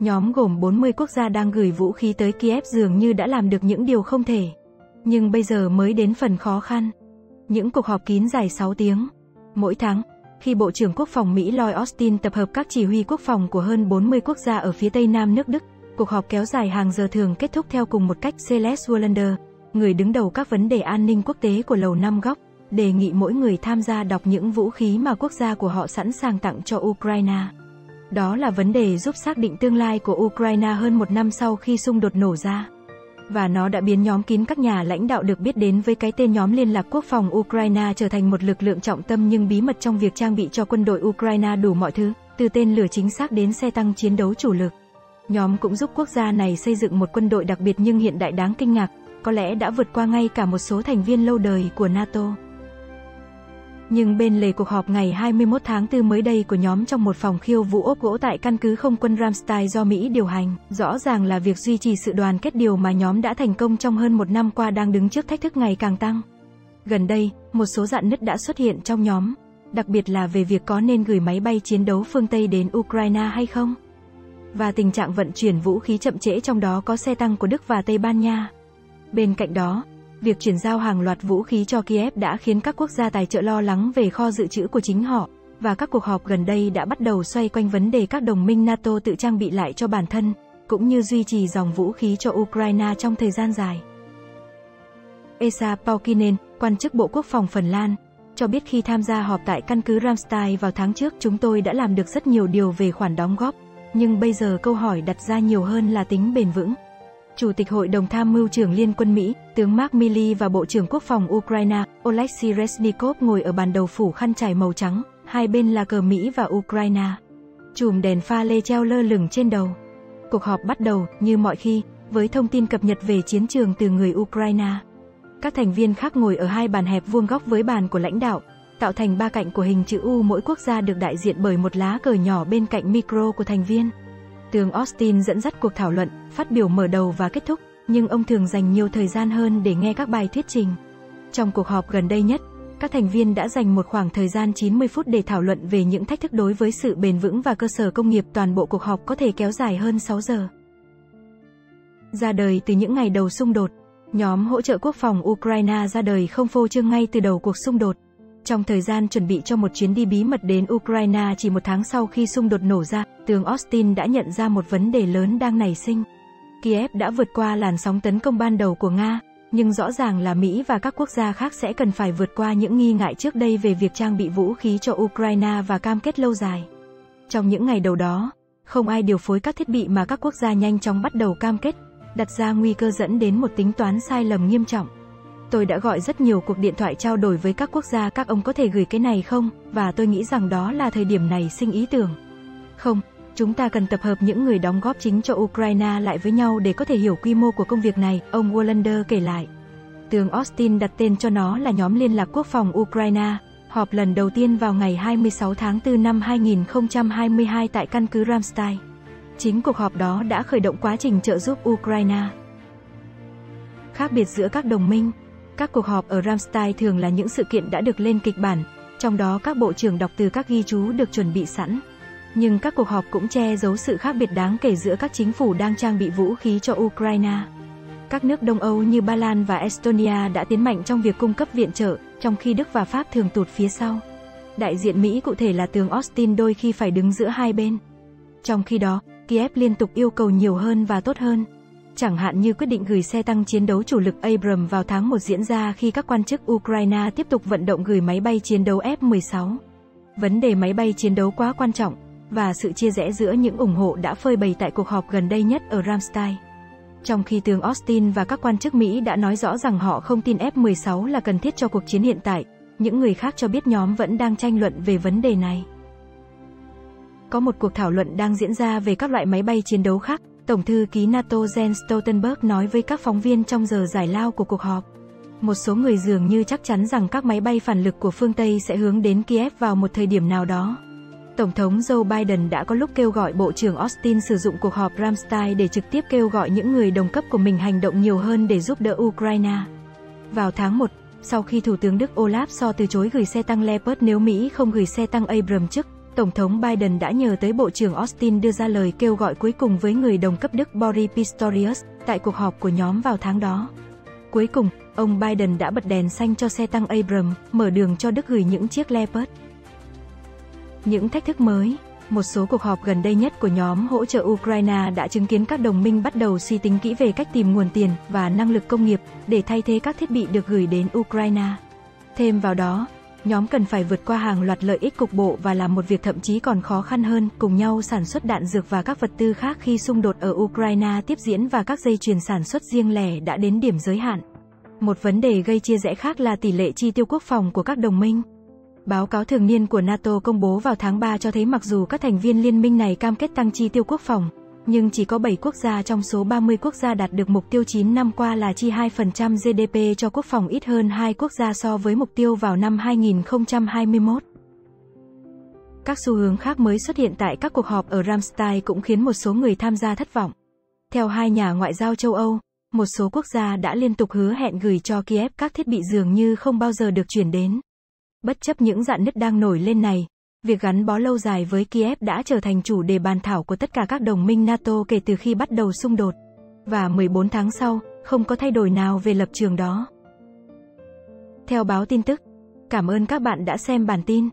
Nhóm gồm 40 quốc gia đang gửi vũ khí tới Kiev dường như đã làm được những điều không thể. Nhưng bây giờ mới đến phần khó khăn. Những cuộc họp kín dài 6 tiếng. Mỗi tháng, khi Bộ trưởng Quốc phòng Mỹ Lloyd Austin tập hợp các chỉ huy quốc phòng của hơn 40 quốc gia ở phía tây nam nước Đức, cuộc họp kéo dài hàng giờ thường kết thúc theo cùng một cách Celeste Wallander, người đứng đầu các vấn đề an ninh quốc tế của Lầu Năm Góc, đề nghị mỗi người tham gia đọc những vũ khí mà quốc gia của họ sẵn sàng tặng cho Ukraine. Đó là vấn đề giúp xác định tương lai của Ukraine hơn một năm sau khi xung đột nổ ra. Và nó đã biến nhóm kín các nhà lãnh đạo được biết đến với cái tên nhóm liên lạc quốc phòng Ukraine trở thành một lực lượng trọng tâm nhưng bí mật trong việc trang bị cho quân đội Ukraine đủ mọi thứ, từ tên lửa chính xác đến xe tăng chiến đấu chủ lực. Nhóm cũng giúp quốc gia này xây dựng một quân đội đặc biệt nhưng hiện đại đáng kinh ngạc, có lẽ đã vượt qua ngay cả một số thành viên lâu đời của NATO. Nhưng bên lề cuộc họp ngày 21 tháng 4 mới đây của nhóm trong một phòng khiêu vũ ốp gỗ tại căn cứ không quân Ramstein do Mỹ điều hành, rõ ràng là việc duy trì sự đoàn kết điều mà nhóm đã thành công trong hơn một năm qua đang đứng trước thách thức ngày càng tăng. Gần đây, một số dạn nứt đã xuất hiện trong nhóm, đặc biệt là về việc có nên gửi máy bay chiến đấu phương Tây đến Ukraine hay không. Và tình trạng vận chuyển vũ khí chậm trễ trong đó có xe tăng của Đức và Tây Ban Nha. Bên cạnh đó, Việc chuyển giao hàng loạt vũ khí cho Kiev đã khiến các quốc gia tài trợ lo lắng về kho dự trữ của chính họ, và các cuộc họp gần đây đã bắt đầu xoay quanh vấn đề các đồng minh NATO tự trang bị lại cho bản thân, cũng như duy trì dòng vũ khí cho Ukraine trong thời gian dài. Esa Paukinen, quan chức Bộ Quốc phòng Phần Lan, cho biết khi tham gia họp tại căn cứ Ramstein vào tháng trước chúng tôi đã làm được rất nhiều điều về khoản đóng góp, nhưng bây giờ câu hỏi đặt ra nhiều hơn là tính bền vững. Chủ tịch Hội đồng Tham mưu trưởng Liên quân Mỹ, tướng Mark Milley và Bộ trưởng Quốc phòng Ukraine, Oleksiy Reznikov ngồi ở bàn đầu phủ khăn trải màu trắng, hai bên là cờ Mỹ và Ukraine. Chùm đèn pha lê treo lơ lửng trên đầu. Cuộc họp bắt đầu, như mọi khi, với thông tin cập nhật về chiến trường từ người Ukraine. Các thành viên khác ngồi ở hai bàn hẹp vuông góc với bàn của lãnh đạo, tạo thành ba cạnh của hình chữ U mỗi quốc gia được đại diện bởi một lá cờ nhỏ bên cạnh micro của thành viên. Tướng Austin dẫn dắt cuộc thảo luận, phát biểu mở đầu và kết thúc, nhưng ông thường dành nhiều thời gian hơn để nghe các bài thuyết trình. Trong cuộc họp gần đây nhất, các thành viên đã dành một khoảng thời gian 90 phút để thảo luận về những thách thức đối với sự bền vững và cơ sở công nghiệp toàn bộ cuộc họp có thể kéo dài hơn 6 giờ. Ra đời từ những ngày đầu xung đột, nhóm hỗ trợ quốc phòng Ukraine ra đời không phô trương ngay từ đầu cuộc xung đột. Trong thời gian chuẩn bị cho một chuyến đi bí mật đến Ukraine chỉ một tháng sau khi xung đột nổ ra, tướng Austin đã nhận ra một vấn đề lớn đang nảy sinh. Kiev đã vượt qua làn sóng tấn công ban đầu của Nga, nhưng rõ ràng là Mỹ và các quốc gia khác sẽ cần phải vượt qua những nghi ngại trước đây về việc trang bị vũ khí cho Ukraine và cam kết lâu dài. Trong những ngày đầu đó, không ai điều phối các thiết bị mà các quốc gia nhanh chóng bắt đầu cam kết, đặt ra nguy cơ dẫn đến một tính toán sai lầm nghiêm trọng. Tôi đã gọi rất nhiều cuộc điện thoại trao đổi với các quốc gia các ông có thể gửi cái này không, và tôi nghĩ rằng đó là thời điểm này sinh ý tưởng. Không, chúng ta cần tập hợp những người đóng góp chính cho Ukraine lại với nhau để có thể hiểu quy mô của công việc này, ông Wallander kể lại. Tướng Austin đặt tên cho nó là nhóm liên lạc quốc phòng Ukraine, họp lần đầu tiên vào ngày 26 tháng 4 năm 2022 tại căn cứ Ramstein. Chính cuộc họp đó đã khởi động quá trình trợ giúp Ukraine. Khác biệt giữa các đồng minh các cuộc họp ở Ramstein thường là những sự kiện đã được lên kịch bản, trong đó các bộ trưởng đọc từ các ghi chú được chuẩn bị sẵn. Nhưng các cuộc họp cũng che giấu sự khác biệt đáng kể giữa các chính phủ đang trang bị vũ khí cho Ukraine. Các nước Đông Âu như Ba Lan và Estonia đã tiến mạnh trong việc cung cấp viện trợ, trong khi Đức và Pháp thường tụt phía sau. Đại diện Mỹ cụ thể là tướng Austin đôi khi phải đứng giữa hai bên. Trong khi đó, Kiev liên tục yêu cầu nhiều hơn và tốt hơn chẳng hạn như quyết định gửi xe tăng chiến đấu chủ lực Abram vào tháng 1 diễn ra khi các quan chức Ukraine tiếp tục vận động gửi máy bay chiến đấu F-16. Vấn đề máy bay chiến đấu quá quan trọng, và sự chia rẽ giữa những ủng hộ đã phơi bày tại cuộc họp gần đây nhất ở Ramstein. Trong khi tướng Austin và các quan chức Mỹ đã nói rõ rằng họ không tin F-16 là cần thiết cho cuộc chiến hiện tại, những người khác cho biết nhóm vẫn đang tranh luận về vấn đề này. Có một cuộc thảo luận đang diễn ra về các loại máy bay chiến đấu khác, Tổng thư ký NATO Jens Stoltenberg nói với các phóng viên trong giờ giải lao của cuộc họp. Một số người dường như chắc chắn rằng các máy bay phản lực của phương Tây sẽ hướng đến Kiev vào một thời điểm nào đó. Tổng thống Joe Biden đã có lúc kêu gọi Bộ trưởng Austin sử dụng cuộc họp Ramstein để trực tiếp kêu gọi những người đồng cấp của mình hành động nhiều hơn để giúp đỡ Ukraine. Vào tháng 1, sau khi Thủ tướng Đức Olaf Scholz từ chối gửi xe tăng Leopard nếu Mỹ không gửi xe tăng Abrams trước, Tổng thống Biden đã nhờ tới Bộ trưởng Austin đưa ra lời kêu gọi cuối cùng với người đồng cấp Đức Boris Pistorius tại cuộc họp của nhóm vào tháng đó. Cuối cùng, ông Biden đã bật đèn xanh cho xe tăng Abrams, mở đường cho Đức gửi những chiếc Leopard. Những thách thức mới một số cuộc họp gần đây nhất của nhóm hỗ trợ Ukraine đã chứng kiến các đồng minh bắt đầu suy tính kỹ về cách tìm nguồn tiền và năng lực công nghiệp để thay thế các thiết bị được gửi đến Ukraine. Thêm vào đó, nhóm cần phải vượt qua hàng loạt lợi ích cục bộ và làm một việc thậm chí còn khó khăn hơn, cùng nhau sản xuất đạn dược và các vật tư khác khi xung đột ở Ukraine tiếp diễn và các dây chuyền sản xuất riêng lẻ đã đến điểm giới hạn. Một vấn đề gây chia rẽ khác là tỷ lệ chi tiêu quốc phòng của các đồng minh. Báo cáo thường niên của NATO công bố vào tháng 3 cho thấy mặc dù các thành viên liên minh này cam kết tăng chi tiêu quốc phòng, nhưng chỉ có 7 quốc gia trong số 30 quốc gia đạt được mục tiêu 9 năm qua là chi 2% GDP cho quốc phòng ít hơn hai quốc gia so với mục tiêu vào năm 2021. Các xu hướng khác mới xuất hiện tại các cuộc họp ở Ramstein cũng khiến một số người tham gia thất vọng. Theo hai nhà ngoại giao châu Âu, một số quốc gia đã liên tục hứa hẹn gửi cho Kiev các thiết bị dường như không bao giờ được chuyển đến. Bất chấp những dạn nứt đang nổi lên này, việc gắn bó lâu dài với Kiev đã trở thành chủ đề bàn thảo của tất cả các đồng minh NATO kể từ khi bắt đầu xung đột. Và 14 tháng sau, không có thay đổi nào về lập trường đó. Theo báo tin tức, cảm ơn các bạn đã xem bản tin.